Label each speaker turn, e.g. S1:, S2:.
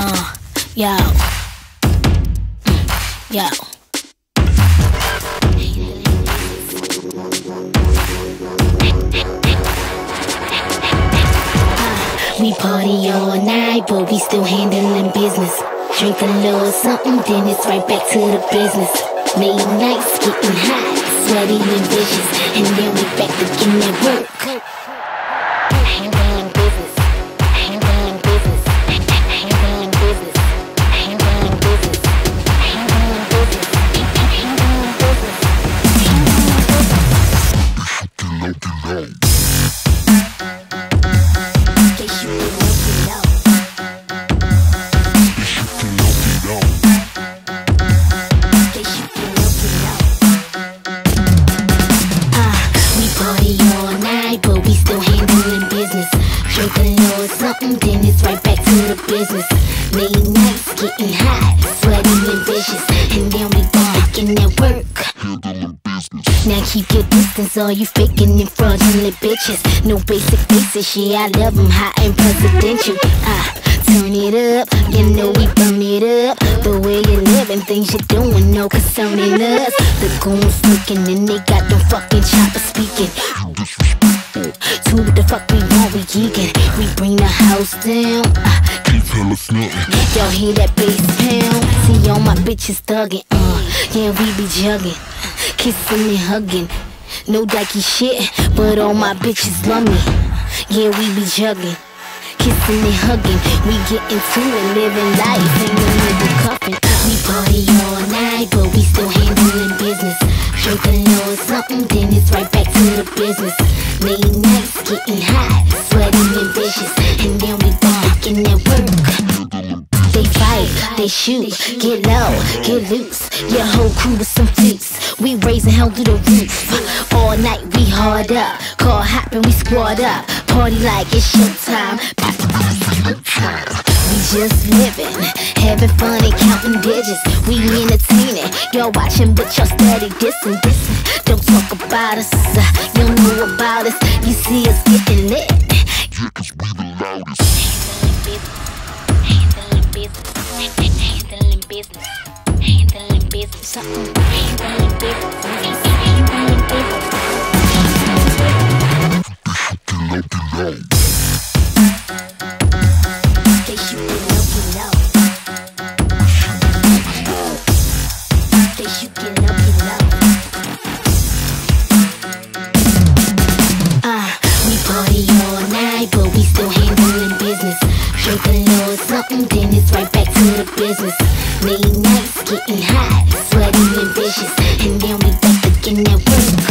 S1: Uh, yo. Yo. We party all night, but we still handling business. Drink a little something, then it's right back to the business. Late nights getting hot, sweaty and vicious, and then we back to getting that work. Something, then it's right back to the business. Late nights getting hot, sweating and vicious, and then we back in at work. Now keep your distance, all you faking and fraudulent bitches. No basic faces, yeah, I love them hot and presidential. Ah, turn it up, you know we burn it up. The way you living, things you're doing, no concerning us. The goons sneaking and they got them fucking choppers speaking. So what the fuck we want, we geeking. We bring the house down. Ah, Y'all hear that bass pound? See all my bitches thuggin', uh, yeah we be jugging, kissing and hugging. No dykey shit, but all my bitches love me. Yeah we be jugging, kissing and hugging. We get into it, living life, it's right back to the business. Late nights getting hot, sweaty and vicious, and then we back in that work. They fight, they shoot, get low, get loose. Your whole crew with some flutes. We raising hell to the roof. All night we hard up, call hopping, we squad up. Party like it's showtime. We just living, having fun and counting digits. We entertaining, y'all watching, but y'all steady dissing, dissing. Don't talk about us, you know about us. You see us getting lit. Handling business, handling business, handling business, something, handling business, handling business. A little something, then it's right back to the business. Late nights getting hot, sweaty and vicious, and then we back again at work.